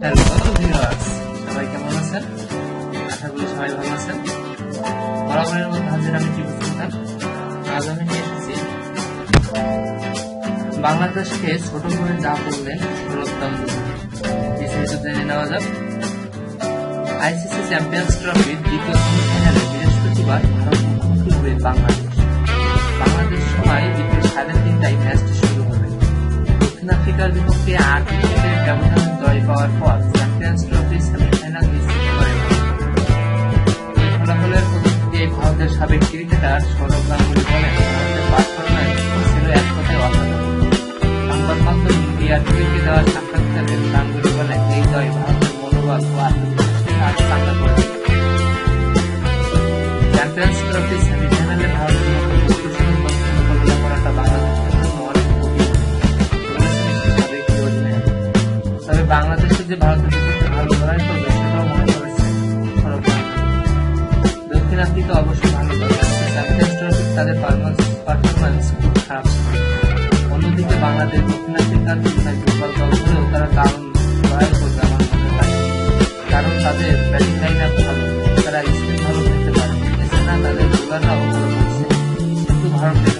সবাই কেমন আছেন? আশা করি সবাই ভালো আছেন। বরাবরের মধ্যে হাজির আমি টিপু সুলতান। আজ আমি নিয়ে এসেছি বাংলাদেশকে ছোট করে যা বললেন রত্তাম বিস্তারিত জেনে নেওয়া যাক। আইসিসি চ্যাম্পিয়ন্স ট্রফির দ্বিতীয় সেমিফাইনালে বৃহস্পতিবার ভারত মুখোমুখি হবে বাংলাদেশ। বাংলাদেশ সময় বিকেল সাড়ে তিনটায় ম্যাচটি শুরু হবে। দক্ষিণ আফ্রিকার বিপক্ষে আট উইকেটের ব্যবধানে পাওয়ার পর চ্যাম্পিয়ন্স ট্রফি সেমিফাইনাল নিশ্চিত করে এই ফলাফলের প্রতিক্রিয়ায় ভারতের সাবেক ক্রিকেটার সৌরভ গাঙ্গুলি বলেন, ভারতের পারফরম্যান্স ছিল এক কথায় অসাধারণ সংবাদ মাধ্যম ইন্ডিয়া টুইকে দেওয়া সাক্ষাৎকারে গাঙ্গুলি বলেন, এই জয় ভারতের মনোবল ও আত্মবিশ্বাসকে আরও চাঙ্গা করেছে। চ্যাম্পিয়ন্স ট্রফি সেমিফাইনালে ভারতের বাংলাদেশে যে ভারতের বিপক্ষে ভালো লড়াই করবে দক্ষিণ আফ্রিকা অবশ্যই ভালো চ্যাম্পিয়ন্স ট্রফি, তাদের পারফরম্যান্স খুব খারাপ। অন্যদিকে বাংলাদেশ, দক্ষিণ আফ্রিকার তুলনায় দুর্বল দল হলেও তারা দারুণ লড়াই করবে আমার মনে হয়। কারণ তাদের ব্যাটিং লাইন আপ ভালো, তারা স্পিন ভালো খেলতে পারে। এছাড়া তাদের বোলাররাও ভালো করছে কিন্তু ভারতের